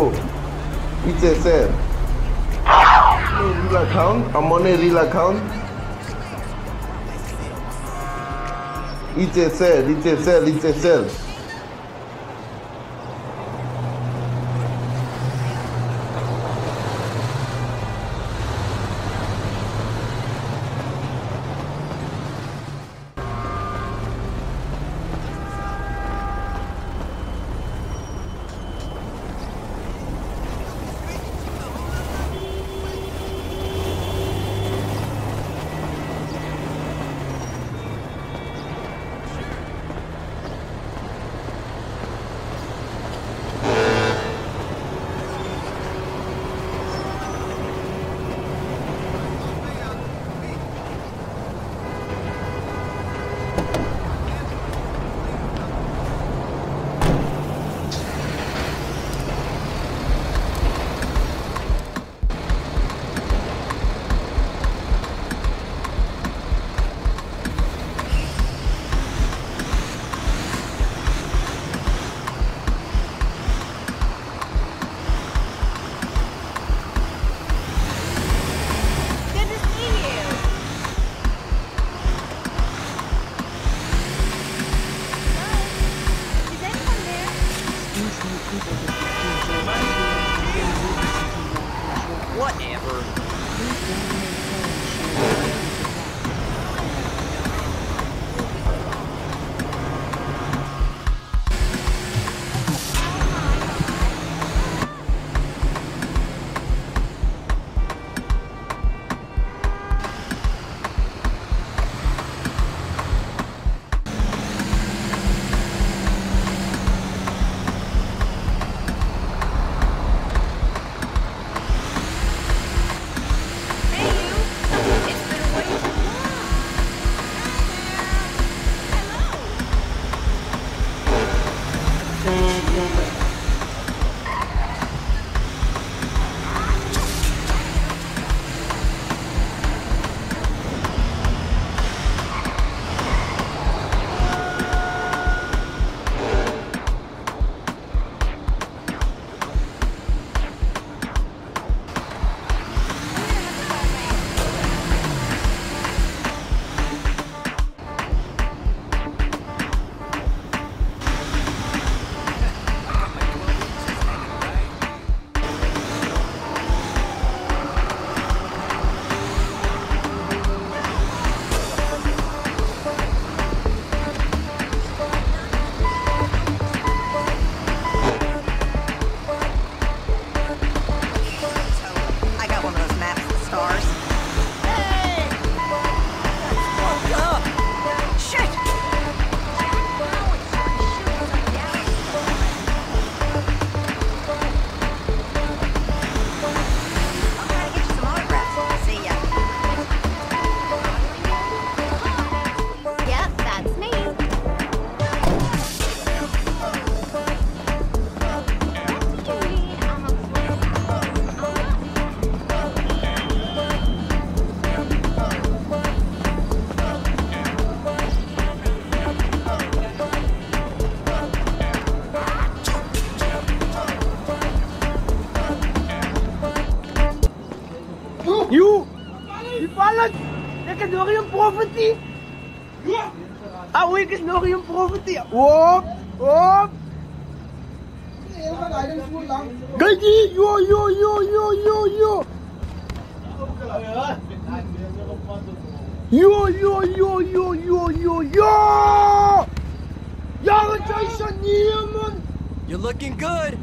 Oh, ETSL. Real account. I'm on a real account. It's a cell. It's a cell. It's a ETSL. Door yung property! Away nog yung property! Hop! Hop! Gaji! Yo! Yo! Yo! Yo! Yo! Yo! Yo! Yo! Yo! Yo! Yo! Yo! Yo! Hier. You're looking good.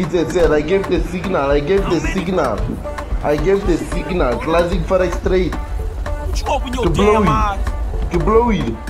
It. He said, I gave the signal, I gave the signal. I gave the signal. Classic for straight. Don't you open your To blow eyes. To blow it.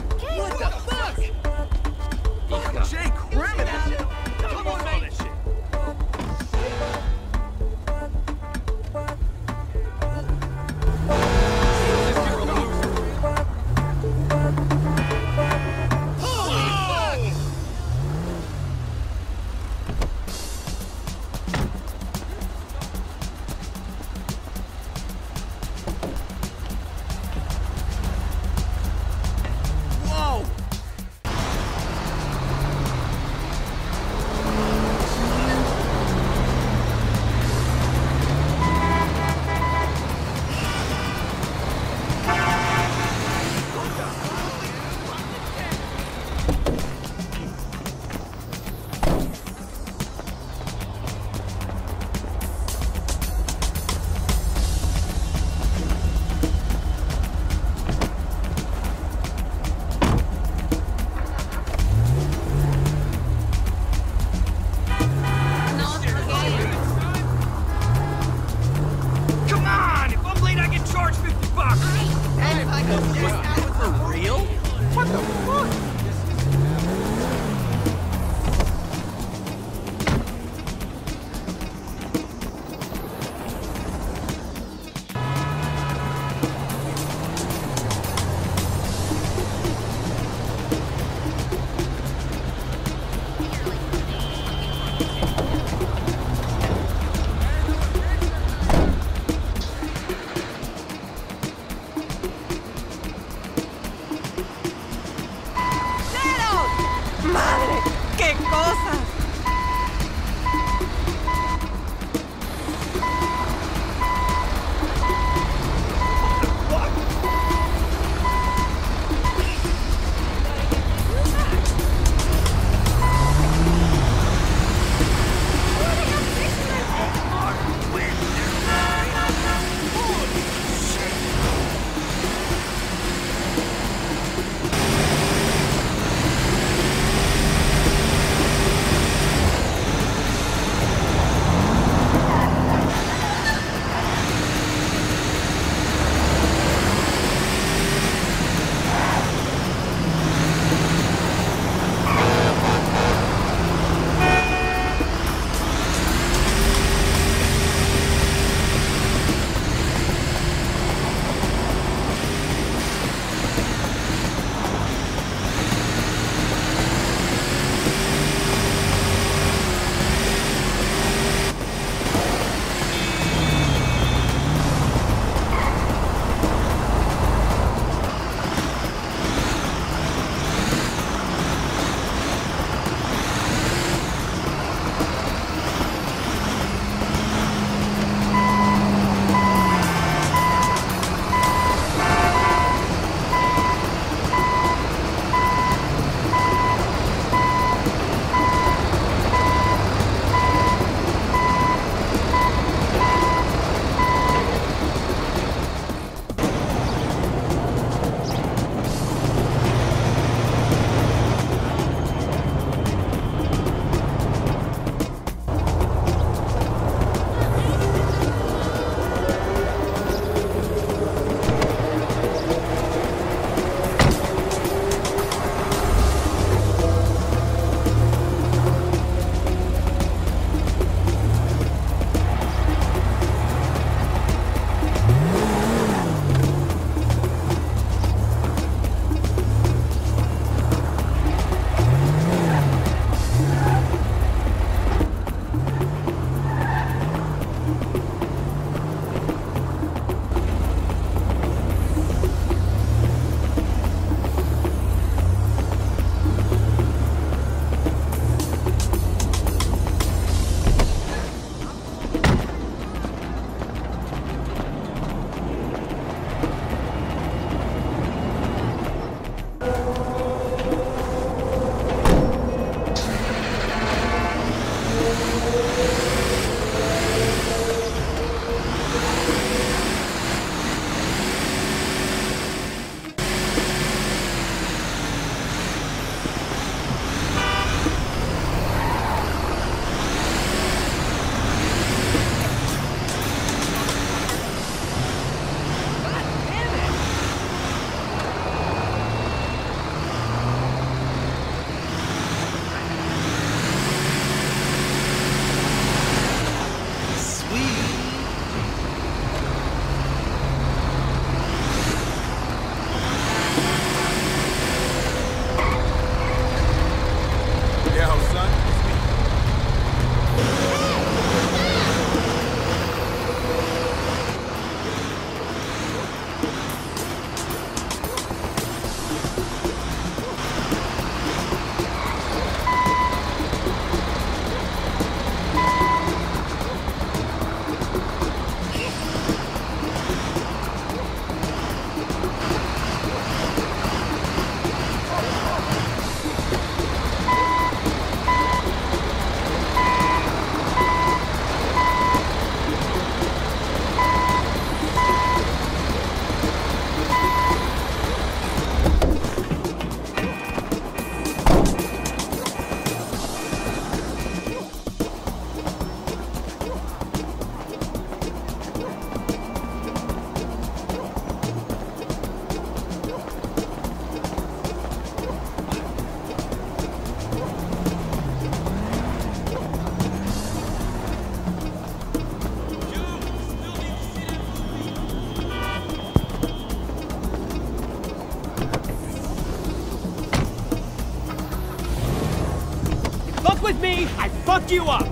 Fuck you up.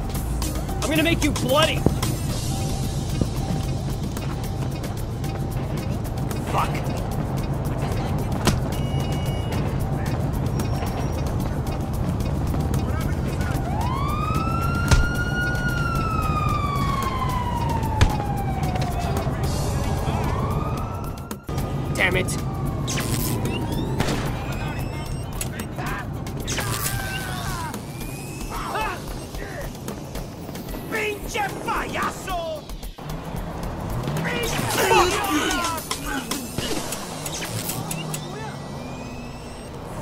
I'm gonna make you bloody.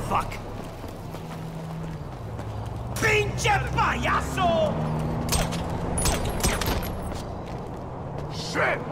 Fuck. ¡Pinche payaso! Shit!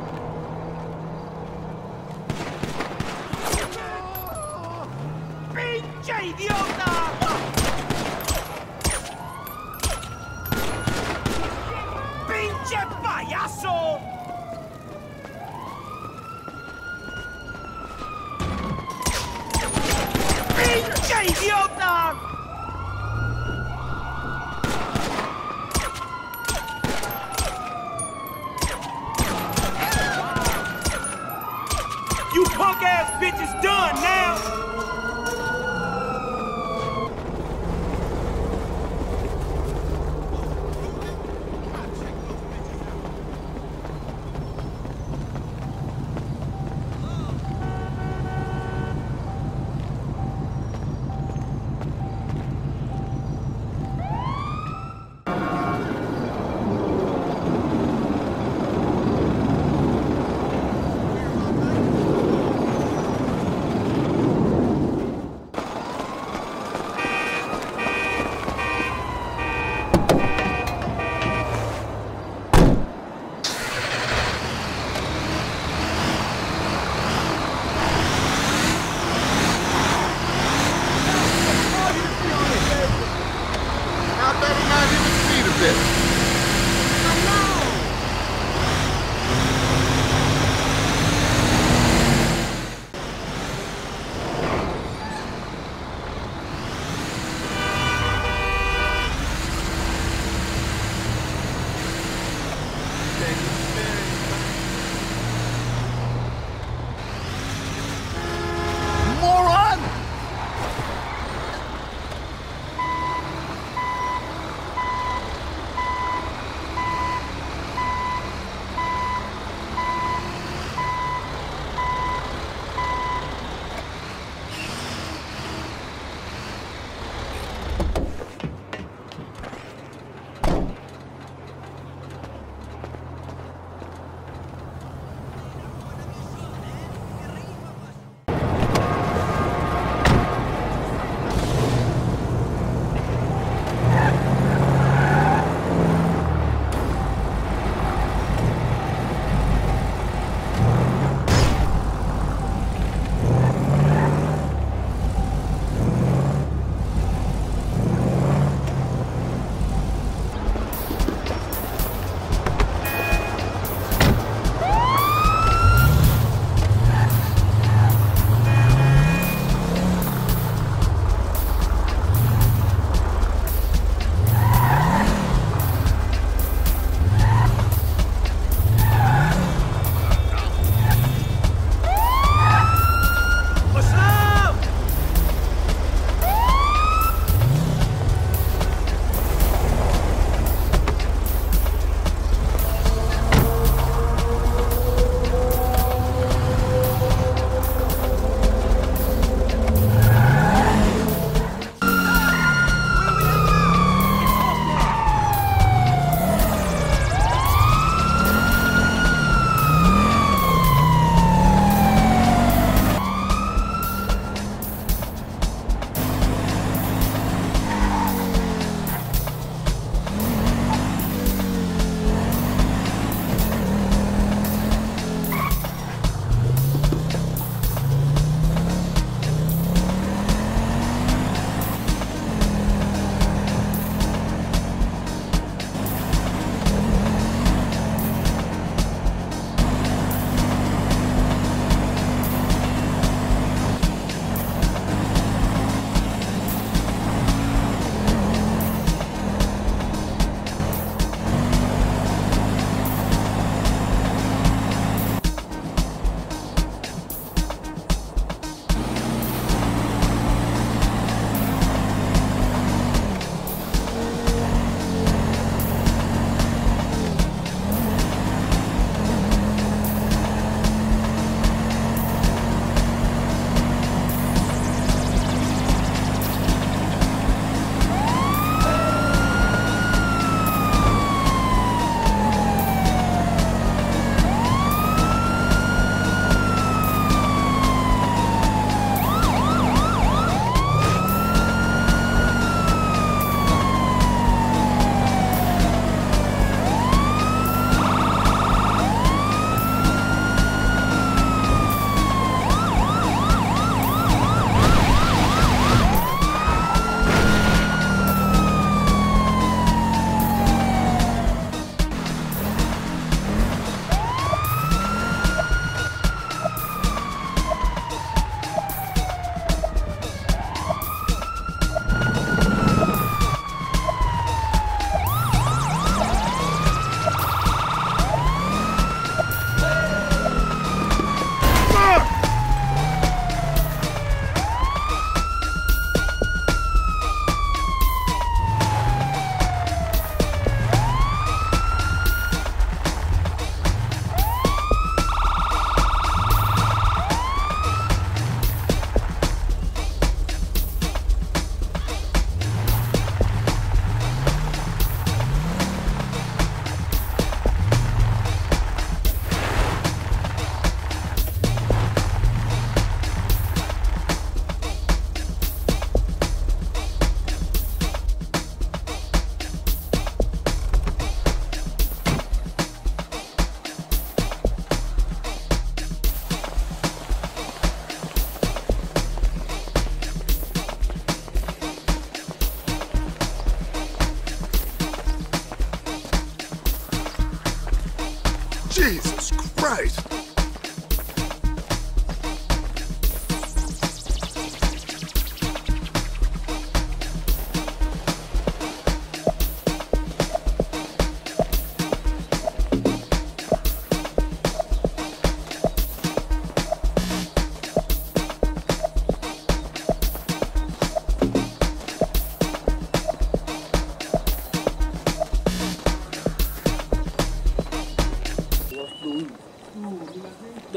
Jesus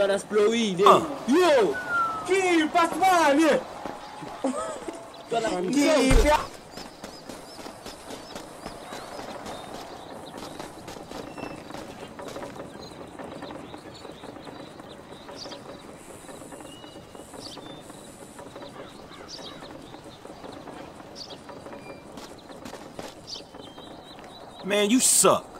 Christ! Doar exploi dia. Yo. Ki pas mana? Doar ki Man, you suck.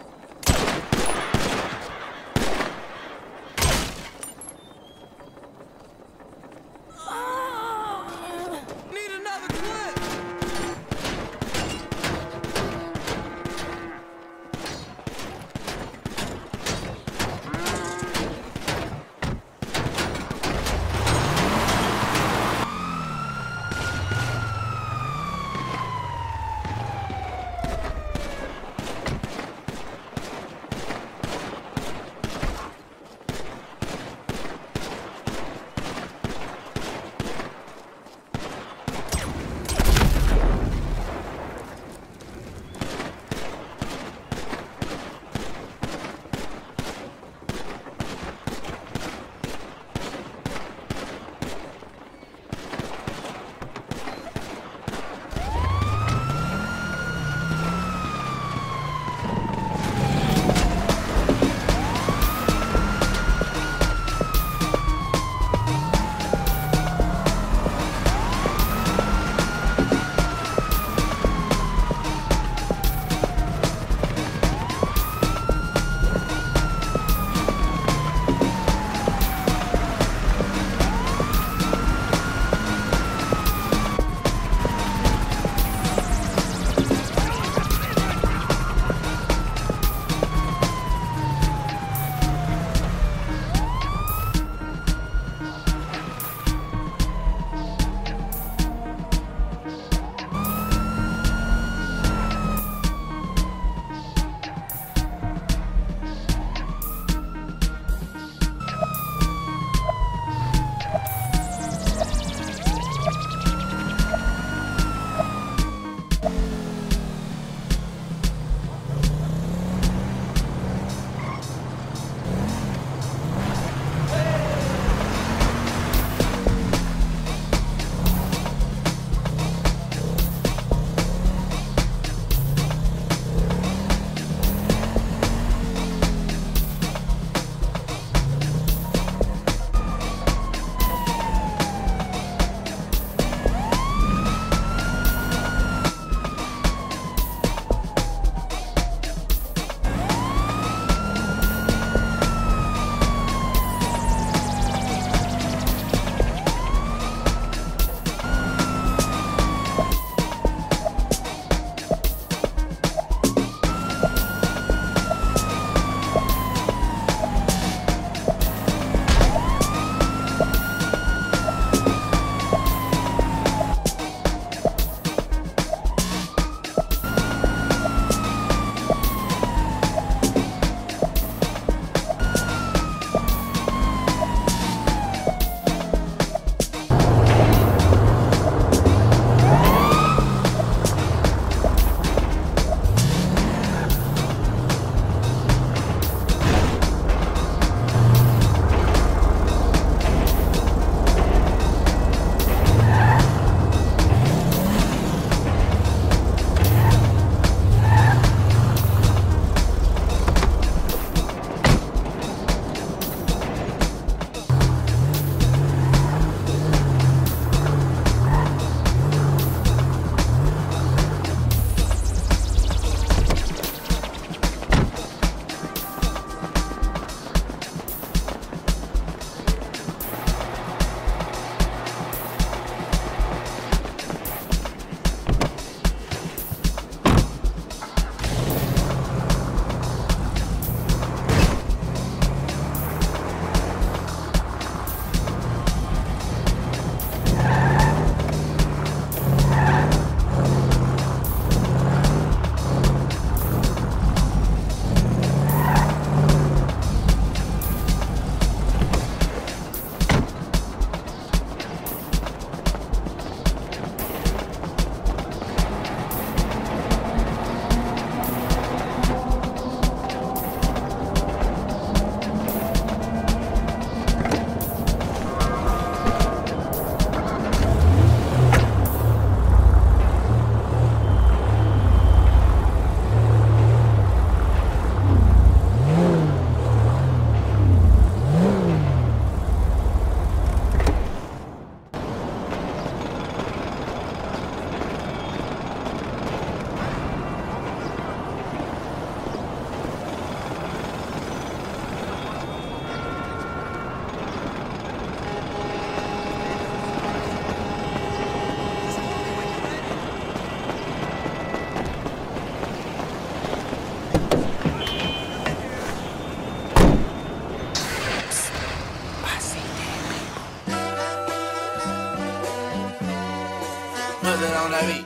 on, I mean.